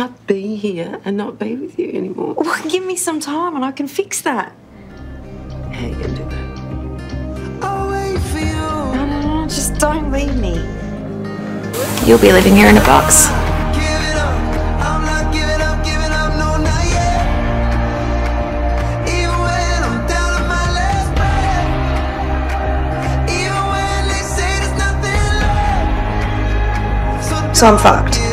can't be here and not be with you anymore. Well, give me some time and I can fix that. How are you going to do that? No, no, no, just don't leave me. You'll be living here in a box. So I'm fucked.